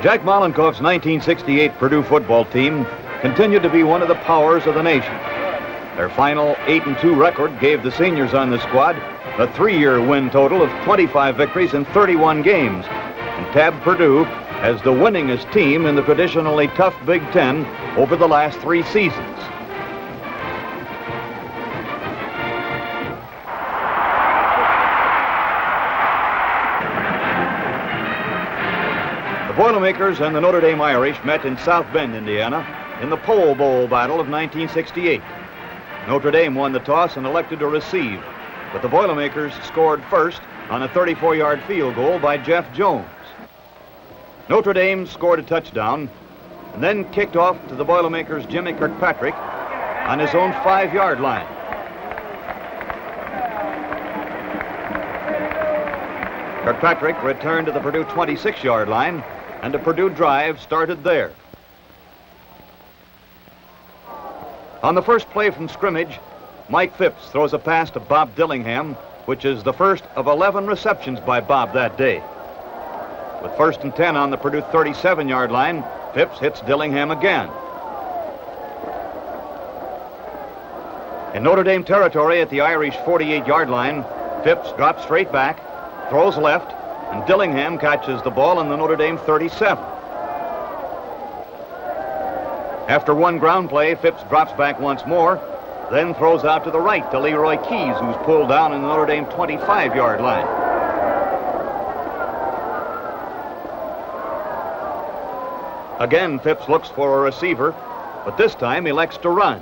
Jack Mollenkopf's 1968 Purdue football team continued to be one of the powers of the nation. Their final 8 and 2 record gave the seniors on the squad a three-year win total of 25 victories in 31 games, and tabbed Purdue as the winningest team in the traditionally tough Big Ten over the last three seasons. And the Notre Dame Irish met in South Bend, Indiana, in the Pole Bowl battle of 1968. Notre Dame won the toss and elected to receive, but the Boilermakers scored first on a 34-yard field goal by Jeff Jones. Notre Dame scored a touchdown and then kicked off to the Boilermakers' Jimmy Kirkpatrick on his own five-yard line. Kirkpatrick returned to the Purdue 26-yard line, and a Purdue drive started there. On the first play from scrimmage, Mike Phipps throws a pass to Bob Dillingham, which is the first of 11 receptions by Bob that day. With first and 10 on the Purdue 37-yard line, Phipps hits Dillingham again. In Notre Dame territory at the Irish 48-yard line, Phipps drops straight back, throws left, and Dillingham catches the ball in the Notre Dame 37. After one ground play, Phipps drops back once more, then throws out to the right to Leroy Keyes, who's pulled down in the Notre Dame 25-yard line. Again, Phipps looks for a receiver, but this time elects to run.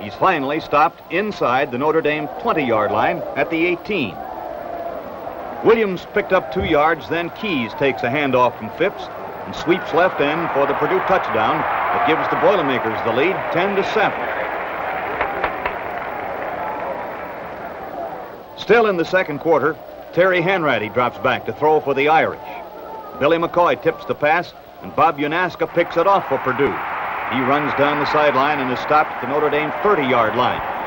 He's finally stopped inside the Notre Dame 20-yard line at the 18. Williams picked up two yards, then Keyes takes a handoff from Phipps and sweeps left end for the Purdue touchdown that gives the Boilermakers the lead 10 to 7. Still in the second quarter, Terry Hanratty drops back to throw for the Irish. Billy McCoy tips the pass, and Bob Unaska picks it off for Purdue. He runs down the sideline and is stopped at the Notre Dame 30-yard line.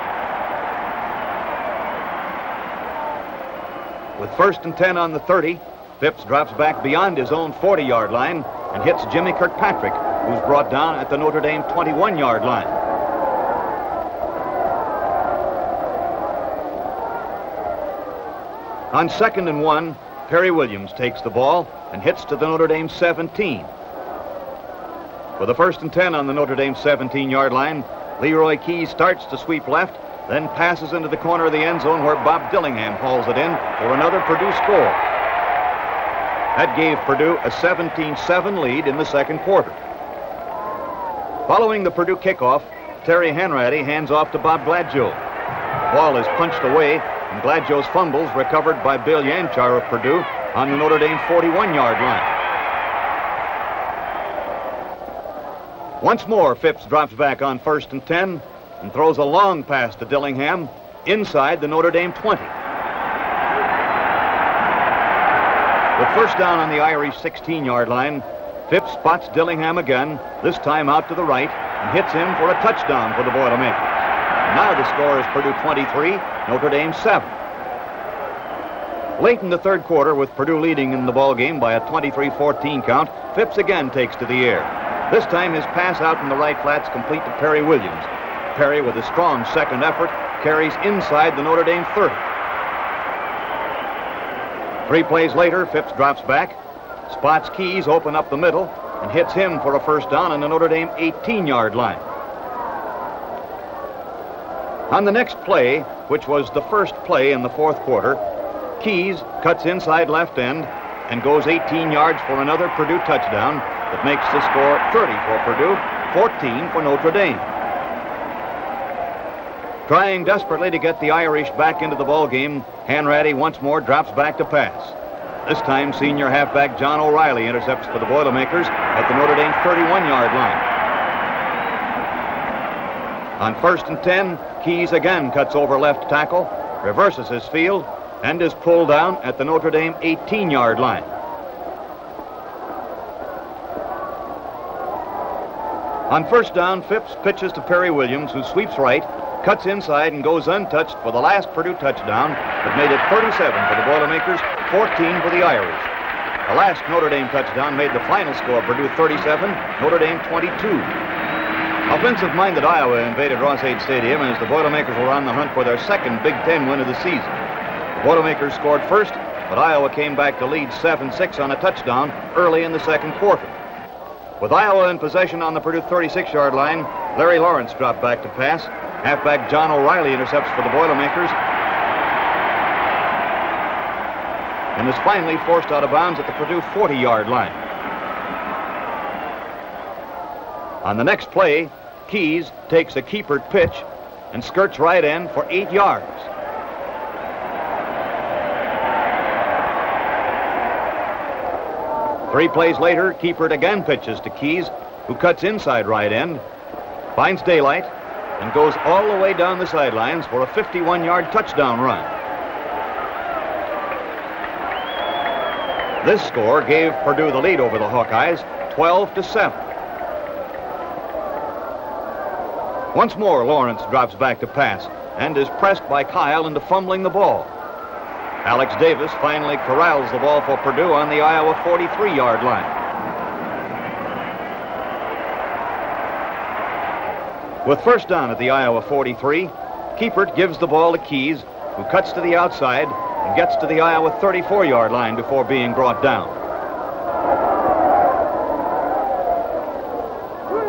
With first and 10 on the 30, Phipps drops back beyond his own 40-yard line and hits Jimmy Kirkpatrick, who's brought down at the Notre Dame 21-yard line. On second and one, Perry Williams takes the ball and hits to the Notre Dame 17. With a first and 10 on the Notre Dame 17-yard line, Leroy Keyes starts to sweep left, then passes into the corner of the end zone where Bob Dillingham hauls it in for another Purdue score. That gave Purdue a 17-7 lead in the second quarter. Following the Purdue kickoff, Terry Hanratty hands off to Bob Gladieux. The ball is punched away, and Gladieux's fumbles recovered by Bill Yanchar of Purdue on the Notre Dame 41-yard line. Once more, Phipps drops back on first and 10 and throws a long pass to Dillingham inside the Notre Dame 20. With first down on the Irish 16-yard line, Phipps spots Dillingham again, this time out to the right, and hits him for a touchdown for the Boilermakers. Now the score is Purdue 23, Notre Dame 7. Late in the third quarter, with Purdue leading in the ball game by a 23-14 count, Phipps again takes to the air. This time his pass out from the right flat's complete to Perry Williams. Perry, with a strong second effort, carries inside the Notre Dame 30. Three plays later, Phipps drops back, spots Keyes open up the middle, and hits him for a first down on the Notre Dame 18-yard line. On the next play, which was the first play in the fourth quarter, Keyes cuts inside left end and goes 18 yards for another Purdue touchdown that makes the score 30 for Purdue, 14 for Notre Dame. Trying desperately to get the Irish back into the ball game, Hanratty once more drops back to pass. This time, senior halfback John O'Reilly intercepts for the Boilermakers at the Notre Dame 31-yard line. On first and 10, Keyes again cuts over left tackle, reverses his field, and is pulled down at the Notre Dame 18-yard line. On first down, Phipps pitches to Perry Williams, who sweeps right, cuts inside, and goes untouched for the last Purdue touchdown that made it 37 for the Boilermakers, 14 for the Irish. The last Notre Dame touchdown made the final score Purdue 37, Notre Dame 22. Offensive-minded Iowa invaded Ross-Ade Stadium as the Boilermakers were on the hunt for their second Big Ten win of the season. The Boilermakers scored first, but Iowa came back to lead 7-6 on a touchdown early in the second quarter. With Iowa in possession on the Purdue 36-yard line, Larry Lawrence dropped back to pass. Halfback John O'Reilly intercepts for the Boilermakers. And is finally forced out of bounds at the Purdue 40-yard line. On the next play, Keyes takes a keeper pitch and skirts right end for eight yards. Three plays later, Kiepert again pitches to Keyes, who cuts inside right end, finds daylight, and goes all the way down the sidelines for a 51-yard touchdown run. This score gave Purdue the lead over the Hawkeyes, 12 to 7. Once more, Lawrence drops back to pass and is pressed by Kyle into fumbling the ball. Alex Davis finally corrals the ball for Purdue on the Iowa 43-yard line. With first down at the Iowa 43, Kiepert gives the ball to Keyes, who cuts to the outside and gets to the Iowa 34-yard line before being brought down.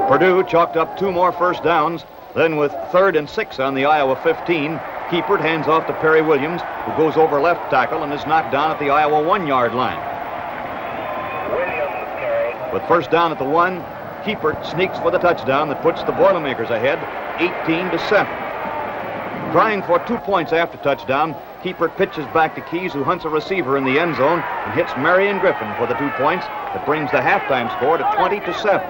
Purdue chalked up two more first downs. Then with third and six on the Iowa 15, Kiepert hands off to Perry Williams, who goes over left tackle and is knocked down at the Iowa one-yard line. With first down at the one, Kiepert sneaks for the touchdown that puts the Boilermakers ahead, 18 to 7. Trying for two points after touchdown, Kiepert pitches back to Keyes, who hunts a receiver in the end zone and hits Marion Griffin for the two points that brings the halftime score to 20 to 7.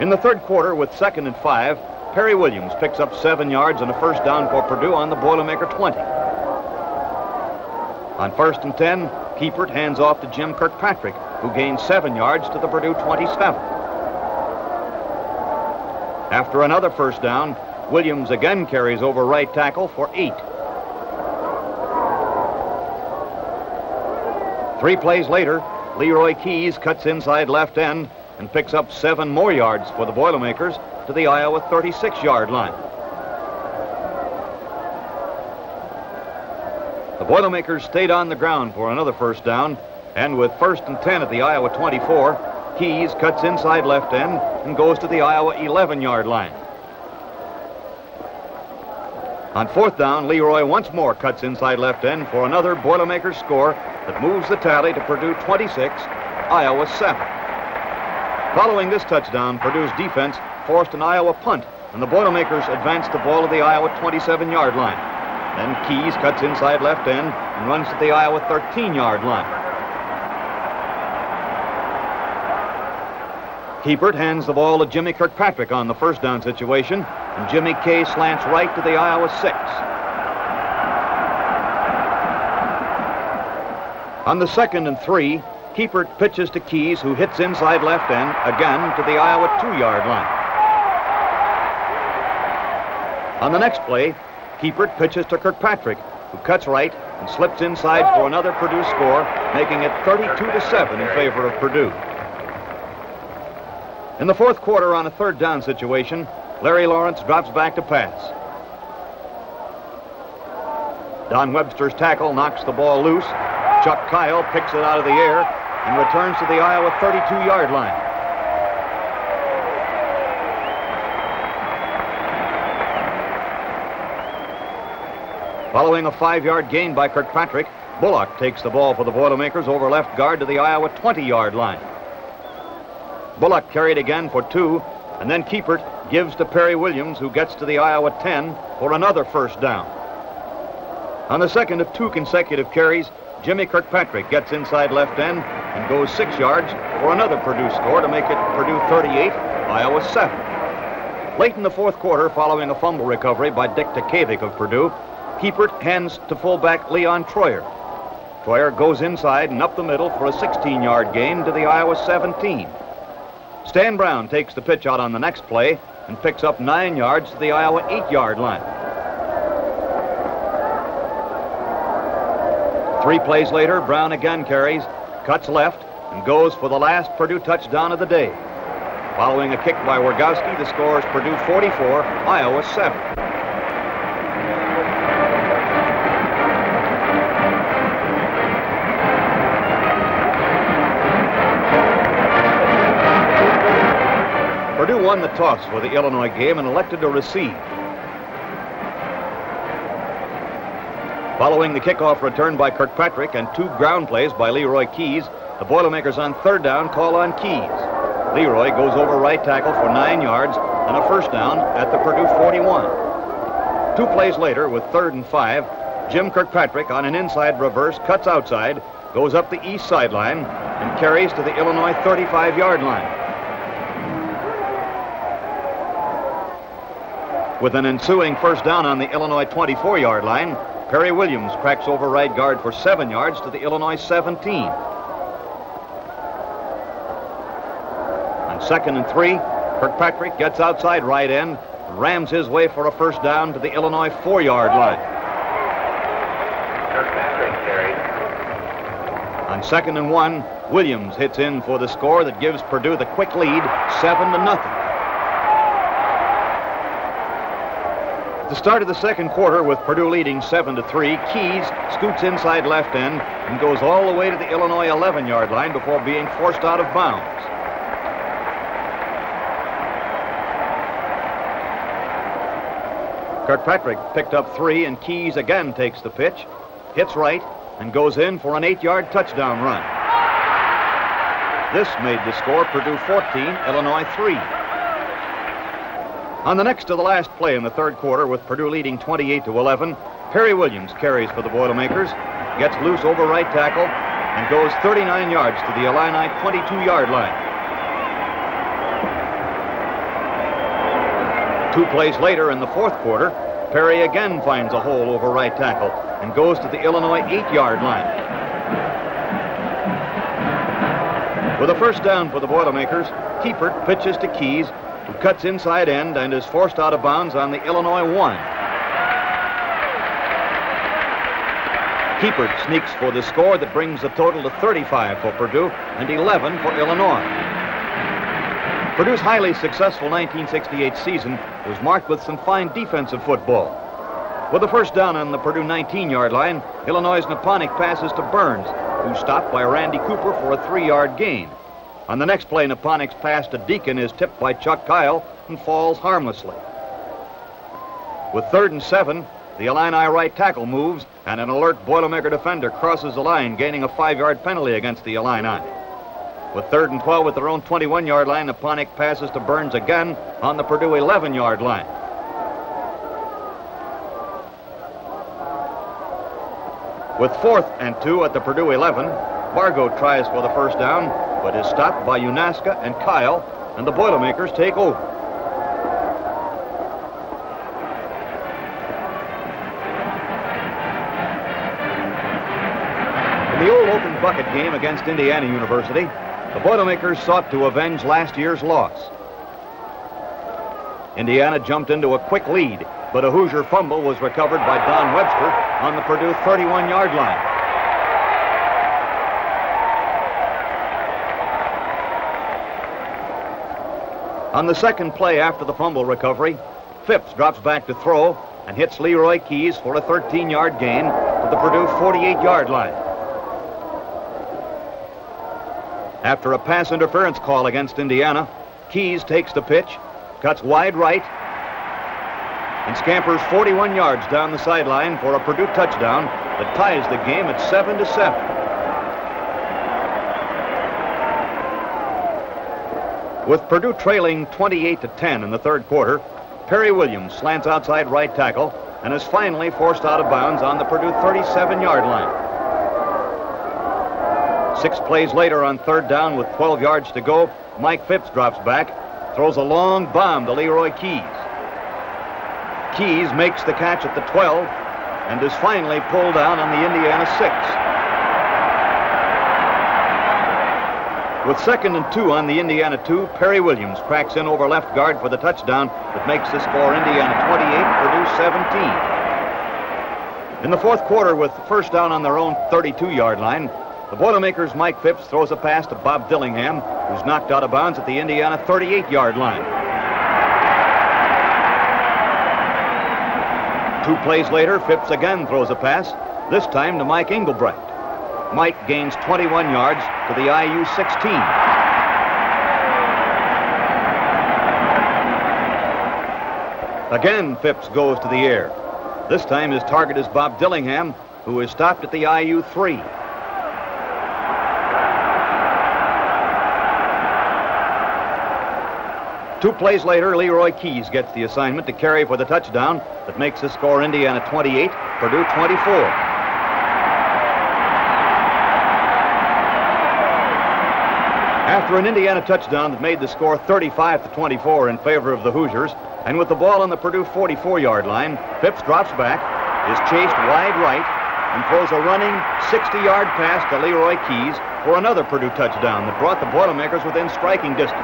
In the third quarter, with second and five, Perry Williams picks up seven yards and a first down for Purdue on the Boilermaker 20. On first and 10, Kiepert hands off to Jim Kirkpatrick, who gains seven yards to the Purdue 27. After another first down, Williams again carries over right tackle for eight. Three plays later, Leroy Keyes cuts inside left end and picks up seven more yards for the Boilermakers to the Iowa 36-yard line. The Boilermakers stayed on the ground for another first down, and with first and 10 at the Iowa 24, Keyes cuts inside left end and goes to the Iowa 11-yard line. On fourth down, Leroy once more cuts inside left end for another Boilermakers score that moves the tally to Purdue 26, Iowa 7. Following this touchdown, Purdue's defense forced an Iowa punt, and the Boilermakers advanced the ball to the Iowa 27-yard line. Then Keyes cuts inside left end and runs to the Iowa 13-yard line. Kiepert hands the ball to Jimmy Kirkpatrick on the first down situation, and Jimmy K slants right to the Iowa 6. On the second and three, Kiepert pitches to Keyes, who hits inside left end again to the Iowa two-yard line. On the next play, Kiepert pitches to Kirkpatrick, who cuts right and slips inside for another Purdue score, making it 32 to 7 in favor of Purdue. In the fourth quarter, on a third down situation, Larry Lawrence drops back to pass. Don Webster's tackle knocks the ball loose. Chuck Kyle picks it out of the air and returns to the Iowa 32-yard line. Following a five-yard gain by Kirkpatrick, Bullock takes the ball for the Boilermakers over left guard to the Iowa 20-yard line. Bullock carried again for two, and then Kiepert gives to Perry Williams, who gets to the Iowa 10 for another first down. On the second of two consecutive carries, Jimmy Kirkpatrick gets inside left end and goes six yards for another Purdue score to make it Purdue 38, Iowa 7. Late in the fourth quarter, following a fumble recovery by Dick Takavic of Purdue, Kiepert hands to fullback Leon Troyer. Troyer goes inside and up the middle for a 16-yard gain to the Iowa 17. Stan Brown takes the pitch out on the next play and picks up nine yards to the Iowa eight-yard line. Three plays later, Brown again carries cuts left, and goes for the last Purdue touchdown of the day. Following a kick by Wrogowski, the score is Purdue 44, Iowa 7. Won the toss for the Illinois game and elected to receive. Following the kickoff return by Kirkpatrick and two ground plays by Leroy Keyes, the Boilermakers on third down call on Keyes. Leroy goes over right tackle for nine yards and a first down at the Purdue 41. Two plays later, with third and five, Jim Kirkpatrick on an inside reverse cuts outside, goes up the east sideline, and carries to the Illinois 35 yard line. With an ensuing first down on the Illinois 24 yard line, Perry Williams cracks over right guard for seven yards to the Illinois 17. On second and three, Kirkpatrick gets outside right end, rams his way for a first down to the Illinois four yard line. On second and one, Williams hits in for the score that gives Purdue the quick lead, seven to nothing. The start of the second quarter with Purdue leading 7 to 3, Keyes scoots inside left end and goes all the way to the Illinois 11-yard line before being forced out of bounds. Kirkpatrick picked up three, and Keyes again takes the pitch, hits right, and goes in for an eight-yard touchdown run. This made the score Purdue 14, Illinois 3. On the next to the last play in the third quarter, with Purdue leading 28 to 11, Perry Williams carries for the Boilermakers, gets loose over right tackle, and goes 39 yards to the Illini 22-yard line. Two plays later in the fourth quarter, Perry again finds a hole over right tackle and goes to the Illinois eight-yard line. With a first down for the Boilermakers, Kiepert pitches to Keyes, who cuts inside end and is forced out of bounds on the Illinois one. Kiepert sneaks for the score that brings the total to 35 for Purdue and 11 for Illinois. Purdue's highly successful 1968 season was marked with some fine defensive football. With a first down on the Purdue 19-yard line, Illinois' Naponic passes to Burns, who's stopped by Randy Cooper for a three-yard gain. On the next play, Naponic's pass to Deacon is tipped by Chuck Kyle and falls harmlessly. With third and seven, the Illini right tackle moves, and an alert Boilermaker defender crosses the line, gaining a five-yard penalty against the Illini. With third and 12 at their own 21-yard line, Naponic passes to Burns again on the Purdue 11-yard line. With fourth and two at the Purdue 11, Bargo tries for the first down, but is stopped by Unaska and Kyle, and the Boilermakers take over. In the old Oaken bucket game against Indiana University, the Boilermakers sought to avenge last year's loss. Indiana jumped into a quick lead, but a Hoosier fumble was recovered by Don Webster on the Purdue 31-yard line. On the second play after the fumble recovery, Phipps drops back to throw and hits Leroy Keyes for a 13-yard gain to the Purdue 48-yard line. After a pass interference call against Indiana, Keyes takes the pitch, cuts wide right, and scampers 41 yards down the sideline for a Purdue touchdown that ties the game at 7 to 7. With Purdue trailing 28 to 10 in the third quarter, Perry Williams slants outside right tackle and is finally forced out of bounds on the Purdue 37-yard line. Six plays later on third down with 12 yards to go, Mike Phipps drops back, throws a long bomb to Leroy Keyes. Keyes makes the catch at the 12 and is finally pulled down on the Indiana 6. With second and two on the Indiana two, Perry Williams cracks in over left guard for the touchdown that makes the score Indiana 28, Purdue 17. In the fourth quarter, with first down on their own 32-yard line, The Boilermakers' Mike Phipps throws a pass to Bob Dillingham, who's knocked out of bounds at the Indiana 38-yard line. Two plays later, Phipps again throws a pass, this time to Mike Engelbrecht. Mike gains 21 yards to the IU 16. Again, Phipps goes to the air. This time his target is Bob Dillingham, who is stopped at the IU 3. Two plays later, Leroy Keyes gets the assignment to carry for the touchdown that makes the score Indiana 28, Purdue 24. After an Indiana touchdown that made the score 35 to 24 in favor of the Hoosiers, and with the ball on the Purdue 44-yard line, Phipps drops back, is chased wide right, and throws a running 60-yard pass to Leroy Keyes for another Purdue touchdown that brought the Boilermakers within striking distance.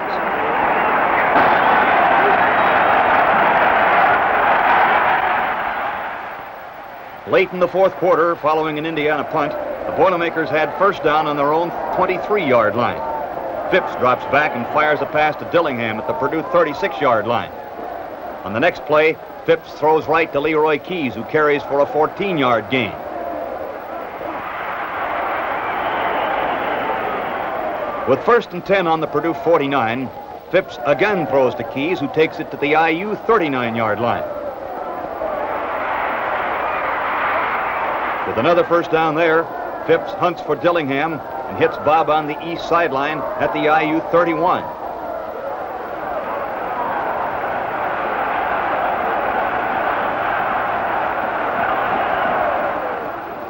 Late in the fourth quarter, following an Indiana punt, the Boilermakers had first down on their own 23-yard line. Phipps drops back and fires a pass to Dillingham at the Purdue 36-yard line. On the next play, Phipps throws right to Leroy Keyes, who carries for a 14-yard gain. With first and 10 on the Purdue 49, Phipps again throws to Keyes, who takes it to the IU 39-yard line. With another first down there, Phipps hunts for Dillingham and hits Bob on the east sideline at the IU 31.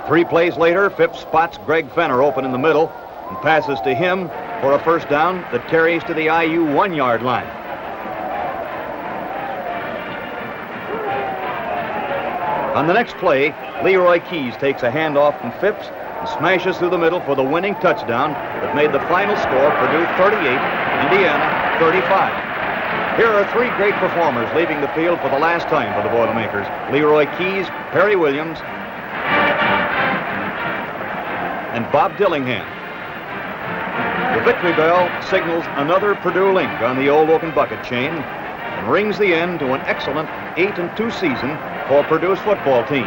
Three plays later, Phipps spots Greg Fenner open in the middle and passes to him for a first down that carries to the IU one-yard line. On the next play, Leroy Keyes takes a handoff from Phipps and smashes through the middle for the winning touchdown that made the final score Purdue 38, Indiana 35. Here are three great performers leaving the field for the last time for the Boilermakers. Leroy Keyes, Perry Williams, and Bob Dillingham. The victory bell signals another Purdue link on the old Oaken bucket chain and rings the end to an excellent 8 and 2 season for Purdue's football team.